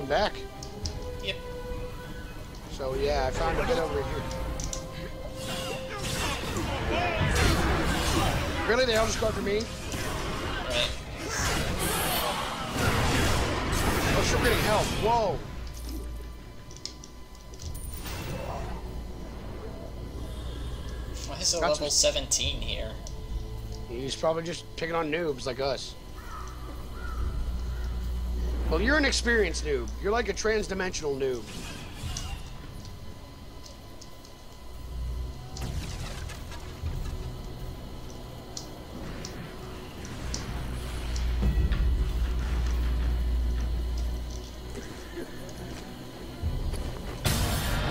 come back. Yep. So yeah, I found a bit over here. Really? They all just go after me? Right. Oh, we're getting help. Whoa. Why is it level 17 here? He's probably just picking on noobs like us. Well, you're an experienced noob. You're like a trans-dimensional noob.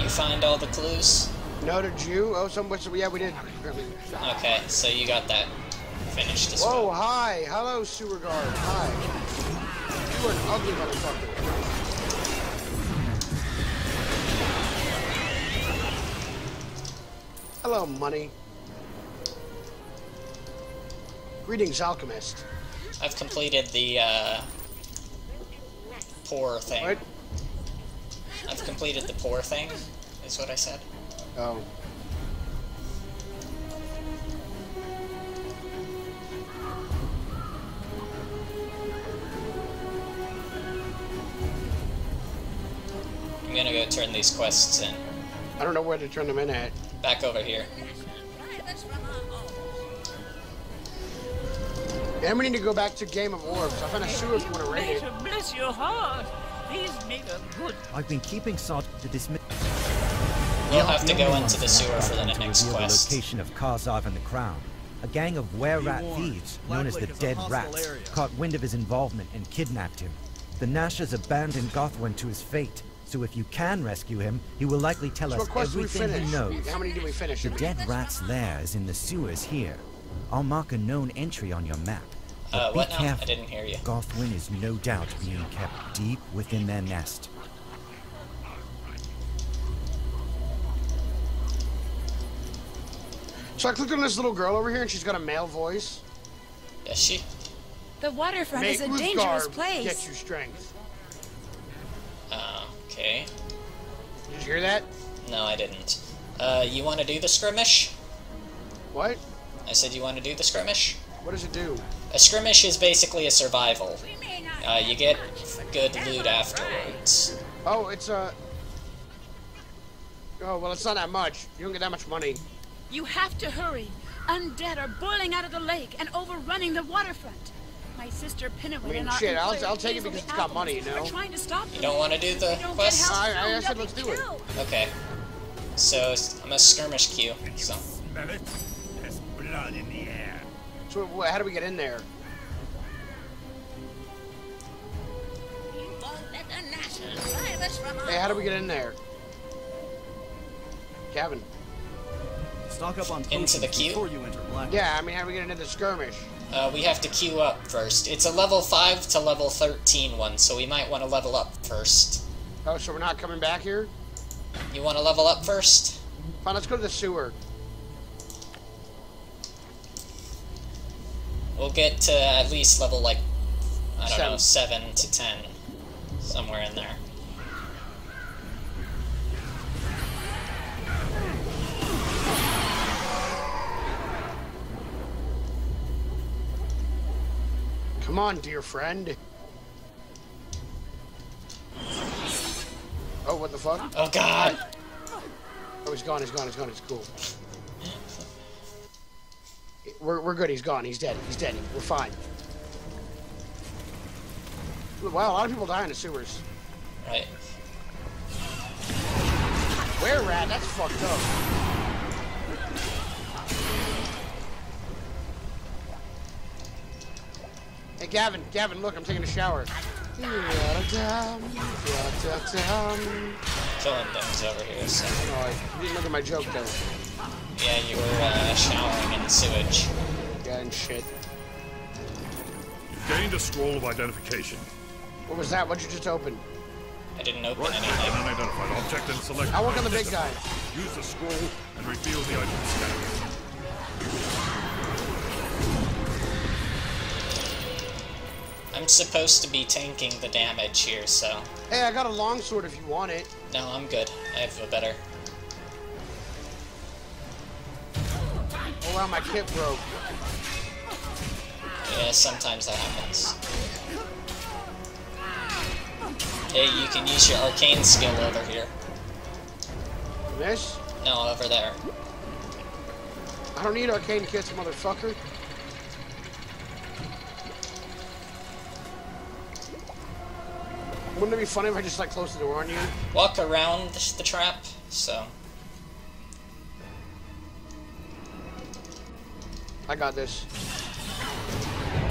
You find all the clues? No, did you? Oh, some which yeah, we did. Okay, so you got that finished as Whoa, well. hi, hello, sewer guard. Hi. You an ugly motherfucker. Hello, money. Greetings, alchemist. I've completed the uh, poor thing. What? I've completed the poor thing, is what I said. Oh. Gonna go turn these quests in. I don't know where to turn them in at. Back over here. And we need to go back to Game of Orbs. I found a sewer if you want to raid it. Bless your heart. These make a good I've been keeping Sod to dismiss. We'll have to go into the sewer for the next quest. The location of Karzav and the Crown. A gang of were-rat thieves, known as the Blacklick is a Dead Rats, caught wind of his involvement and kidnapped him. The Nashers abandoned Gothwin to his fate, so if you can rescue him, he will likely tell So us what quest did we everything he knows. How many did we finish? The Dead Rat's lair is in the sewers here. I'll mark a known entry on your map. But Uh, be what now? I careful. didn't hear you. Gothwin is no doubt being kept deep within their nest. So I clicked on this little girl over here, and she's got a male voice. Yes, she? The waterfront May is a dangerous Uthgar place. Get your strength. Uh, okay. Did you hear that? No, I didn't. Uh, you want to do the skirmish? What? I said you want to do the skirmish? What does it do? A skirmish is basically a survival. Uh, you get good loot afterwards. Oh, it's a. Oh well, it's not that much. You don't get that much money. You have to hurry. Undead are boiling out of the lake and overrunning the waterfront. My sister Pinwin I mean, and shit, I'll- I'll take it because the it's got money, you Apples know? are trying to stop You don't want to do the If you don't get quest? help, I- I you'll said let's do it. Okay. So, I'm a skirmish queue, so. Smell it? There's blood in the air. So wh- how do we get in there? You won't let the Nashers drive us from Hey, how do we get in there? Gavin. Stock up on Into the queue? before you enter Black. Yeah, I mean, how do we get into the skirmish? Uh, we have to queue up first. It's a level 5 to level 13 one, so we might want to level up first. Oh, so we're not coming back here? You want to level up first? Fine, let's go to the sewer. We'll get to at least level, like, I don't know, 7 to 10. Somewhere in there. Come on, dear friend. Oh, what the fuck? Oh god! Oh, he's gone, he's gone, he's gone, it's cool. We're, we're good, he's gone, he's dead, he's dead, we're fine. Wow, a lot of people die in the sewers. Right. Where, rat? That's fucked up. Gavin, Gavin, look, I'm taking a shower. Killing things over here, so. Oh, I didn't look at my joke, though. Yeah, you were uh, showering in the sewage. Yeah, and shit. You gained a scroll of identification. What was that? What'd you just open? I didn't open Right click on anything. an unidentified object and select. I work on the big guy. Use the scroll and reveal the item scan. I'm supposed to be tanking the damage here, so... Hey, I got a longsword if you want it. No, I'm good. I have a better. Oh wow, my kit broke. Yeah, sometimes that happens. Hey, you can use your arcane skill over here. This? No, over there. I don't need arcane kits, motherfucker. Wouldn't it be funny if I just like closed the door on you? Walk around the, the trap, so... I got this.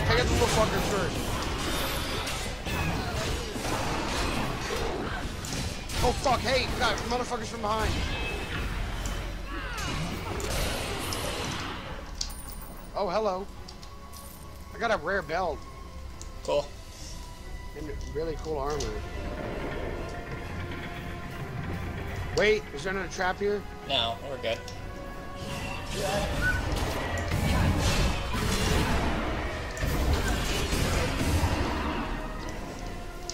Take out the little fucker first. Oh fuck, hey, God, motherfuckers from behind. Oh, hello. I got a rare belt Cool. And really cool armor. Wait, is there another trap here? No, we're good.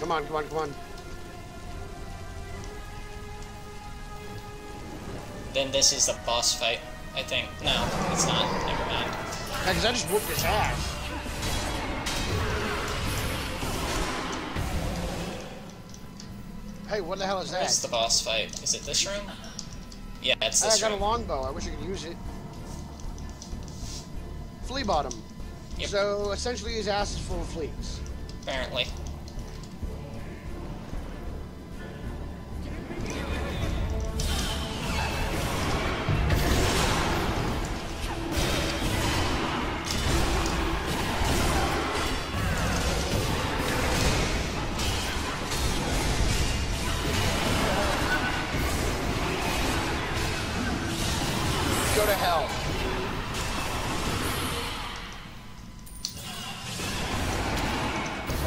Come on, come on, come on. Then this is the boss fight, I think. No, it's not. Never mind. Because I just whooped his ass. Hey, what the hell is that? Where's the boss fight? Is it this room? Yeah, it's Hey, I this got a room. longbow. I wish I could use it. Flea bottom. Yep. So essentially, his ass is full of fleas. Apparently.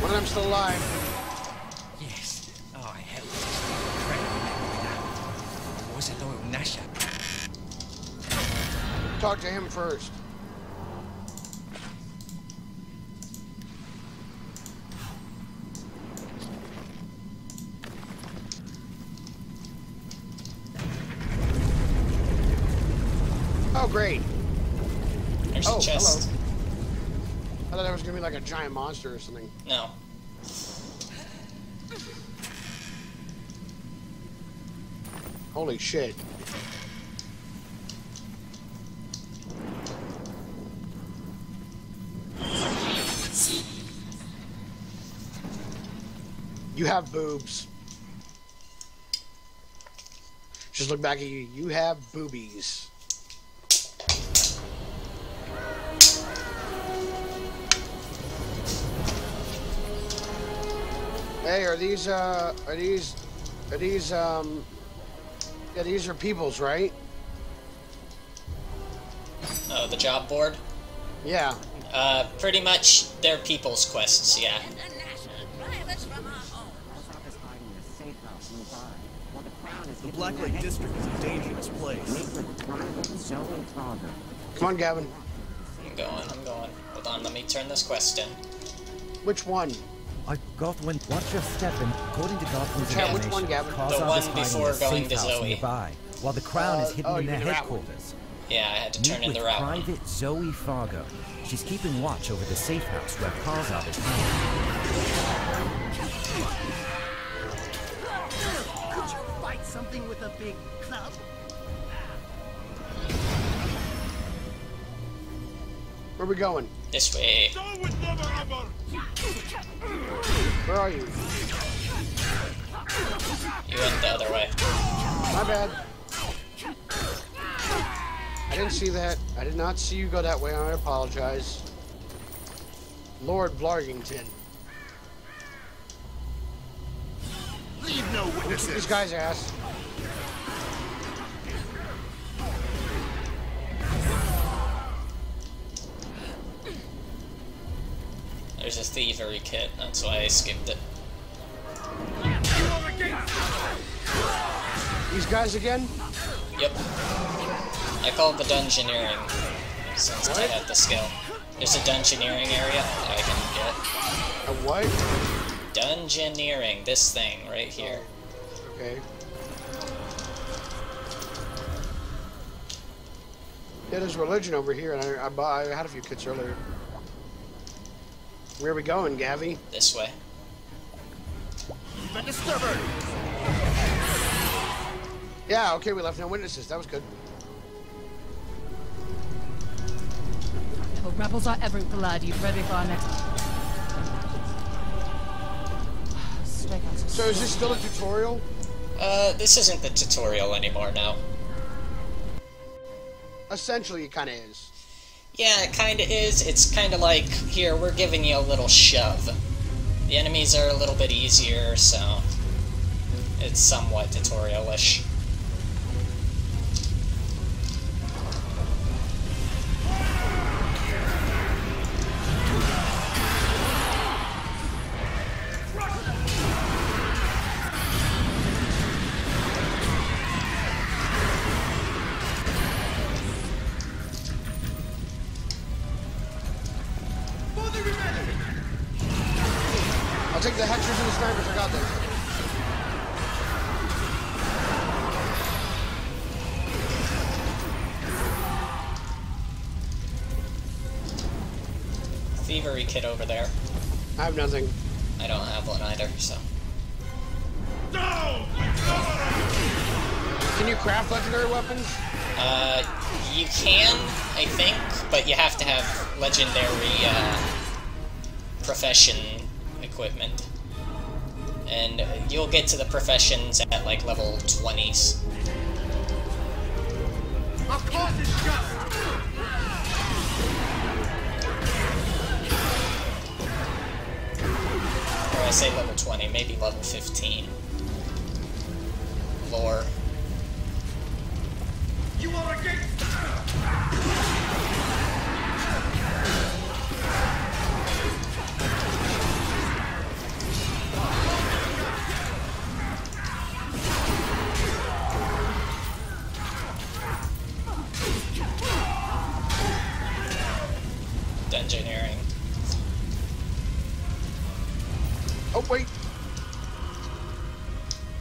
One of them still alive. Yes. Oh, I hell. Was a loyal Nasher. Talk to him first. Great. There's Oh, a chest. hello. I thought that was gonna be like a giant monster or something. No. Holy shit. You have boobs. Just look back at you. You have boobies. Hey, are these, uh, are these, are these, um, yeah, these are people's, right? Oh, the job board? Yeah. Uh, pretty much they're people's quests, yeah. International drivers from our home. The Black Lake District is a dangerous place. Come on, Gavin. I'm going, I'm going. Hold on, let me turn this quest in. Which one? I Gothwin, watch your step and according to Gothwin's Chad, which information, one, Gavin? Khazar The is one hiding before in a going safe to house Zoe. nearby, while the crown is Uh, hidden oh, in their the headquarters. Yeah, I had to Meet turn in with the route. one. Private Zoe Fargo. She's keeping watch over the safe house where Khazar is hiding. Could you fight something with a big club? Where we going? This way. Where are you? You went the other way. My bad. I didn't see that. I did not see you go that way. I apologize. Lord Blargington. Leave no witnesses. this witnesses. guy's ass. Thievery kit, that's why I skipped it. These guys again? Yep. I called the dungeoneering since I had the skill. There's a dungeoneering area that I can get. A what? Dungeoneering, this thing right here. Okay. Yeah, there's religion over here, and I, I, I had a few kits earlier. Where are we going, Gavi? This way. The discovered! Yeah, okay, we left no witnesses. That was good. The rebels are every blood. You ready for our next? So is this still a tutorial? Uh, this isn't the tutorial anymore now. Essentially, it kind of is. Yeah, it kinda is. It's kinda like, here, we're giving you a little shove. The enemies are a little bit easier, so... It's somewhat tutorial-ish. I'll take the hexers and the snipers. I got this. Thievery kit over there. I have nothing. I don't have one either, so... Can you craft legendary weapons? Uh, you can, I think, but you have to have legendary, uh, profession equipment. And you'll get to the professions at, like, level 20s. Of course it's just. Or I say level 20, maybe level 15. Lore. You are against. Oh, wait.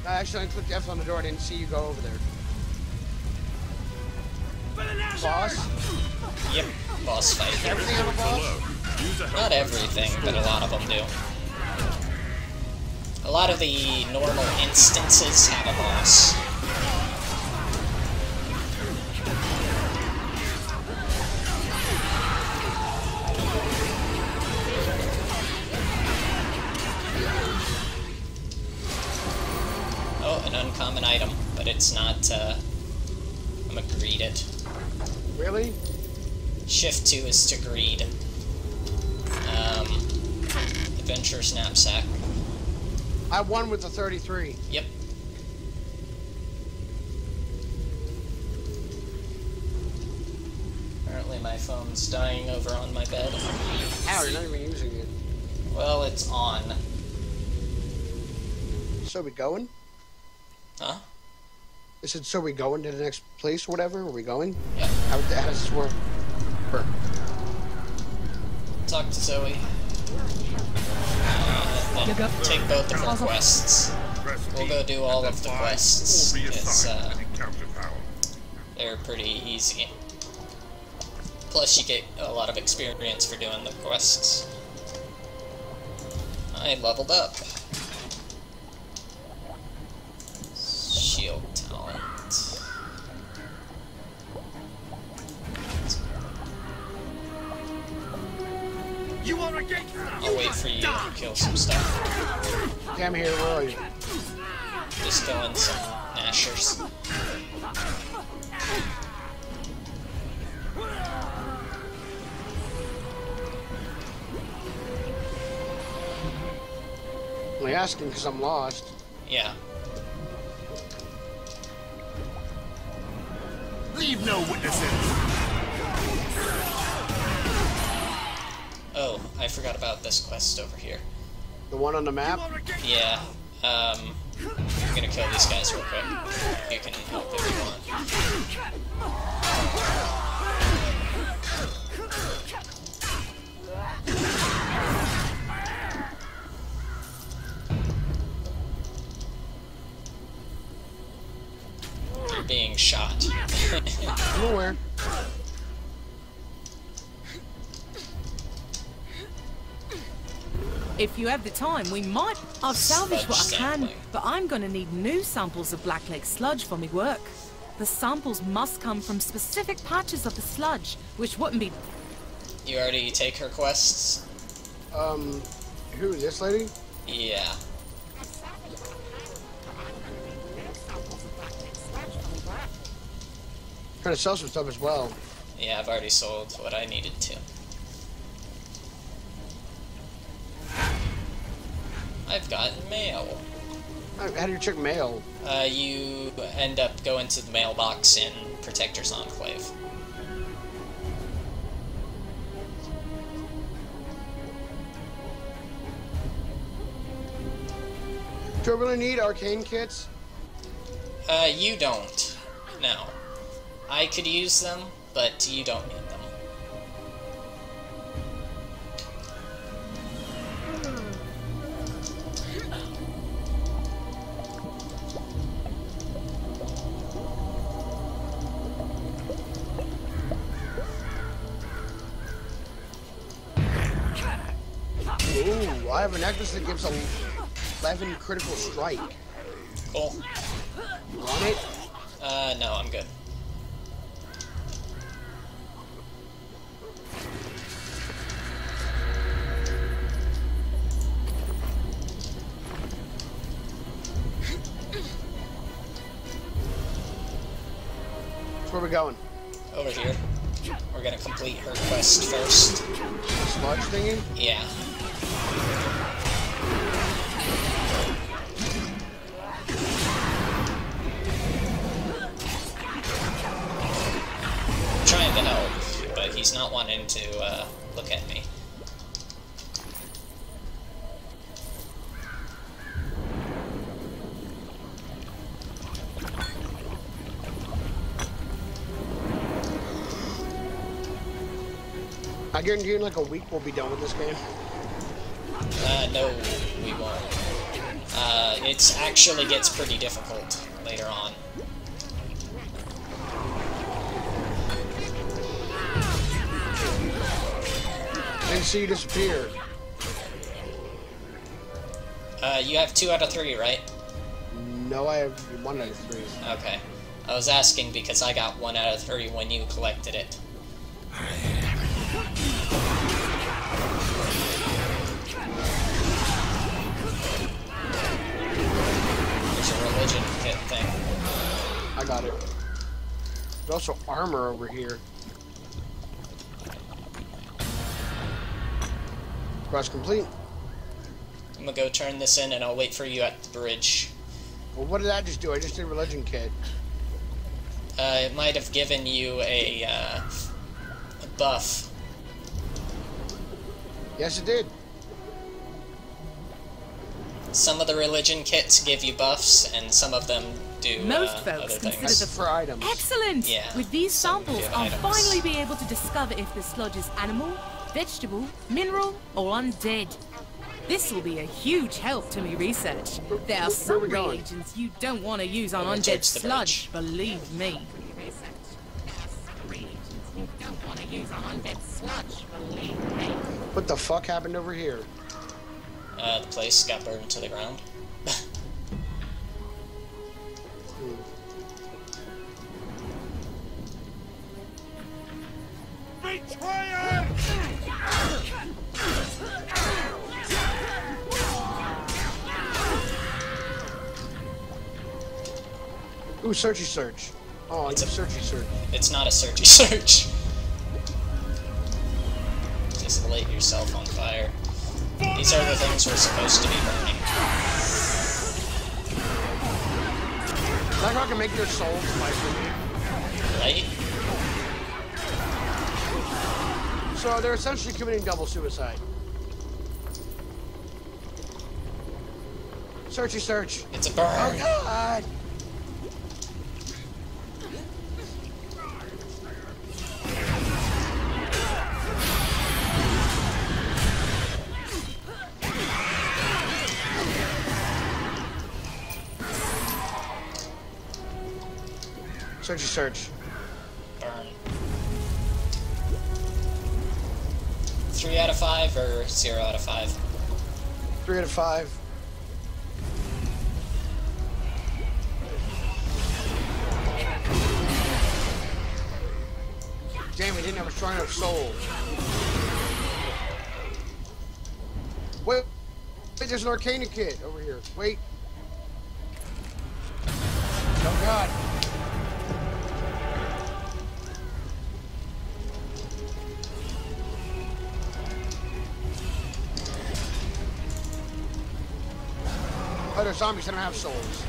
I actually clicked F on the door. I didn't see you go over there. Boss? Yep, boss fight. Everything on the boss? Not everything, but a lot of them do. A lot of the normal instances have a boss. Really? Shift 2 is to greed. Um, adventurer's knapsack. I won with the 33. Yep. Apparently my phone's dying over on my bed. Ow, you're not even using it. Well, it's on. So we going? Huh? I said, so we going to the next place or whatever? Are we going? Yep. How, how does this work? Work. Talk to Zoe. Uh, You go. take both of her quests. We'll go do all of the quests. will It's, uh, an encounter power. They're pretty easy. Plus, you get a lot of experience for doing the quests. I leveled up. Kill some stuff. Okay, I'm here. Where are you? Just killing some Nashers. only asking because I'm lost. Yeah. Leave no witnesses. I forgot about this quest over here. The one on the map? Yeah. Um, I'm gonna kill these guys real quick. You can help if you want. You're being shot. I'm aware. If you have the time, we might. I've salvaged what I can, sampling. but I'm gonna need new samples of Black Lake sludge for me work. The samples must come from specific patches of the sludge, which wouldn't be you already take her quests? Um, who, this lady? Yeah. Trying to sell some stuff as well. Yeah, I've already sold what I needed to. I've gotten mail. How how do you check mail? Uh, you end up going to the mailbox in Protector's Enclave. Do I really need arcane kits? Uh, you don't. No. I could use them, but you don't need them. Ooh, I have a necklace that gives a 11 critical strike. Cool. Want it? Uh, no, I'm good. Where we going? Over here. We're gonna complete her quest first. Sludge thingy? Yeah. Trying to help, but he's not wanting to uh, look at me. I guarantee you in like a week we'll be done with this game. Uh, no, we won't. Uh, it actually gets pretty difficult later on. Didn't see you disappear. Uh, you have two out of three, right? No, I have one out of three. Okay. I was asking because I got one out of three when you collected it. Got it. There's also armor over here. Quest complete. I'm gonna go turn this in and I'll wait for you at the bridge. Well, what did I just do? I just did religion kit. Uh, it might have given you a, uh, a buff. Yes, it did. Some of the religion kits give you buffs, and some of them do Most uh, folks other consider things. the For items. Excellent! Yeah, With these some samples, I'll items. finally be able to discover if the sludge is animal, vegetable, mineral, or undead. This will be a huge help to me research. There are some we reagents you don't want to use on Over undead towards the sludge, believe me. What the fuck happened over here? Uh, the place got burned to the ground. Betrayer! Ooh, searchy search. Oh, it's a searchy search. It's not a searchy search. Just light yourself on fire. These are the things we're supposed to be burning. How I can make their souls fight for me. Right? So they're essentially committing double suicide. Searchy search. It's a Oh god! Searchy search. Three out of five or zero out of five? Three out of five. Damn, we didn't have a strong enough soul. Wait, wait, there's an Arcana kit over here. Wait. Oh god. Zombies don't have souls.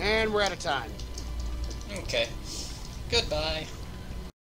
And we're out of time. Okay. Goodbye.